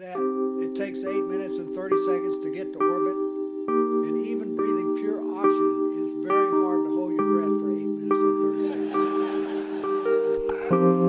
that it takes 8 minutes and 30 seconds to get to orbit, and even breathing pure oxygen is very hard to hold your breath for 8 minutes and 30 seconds.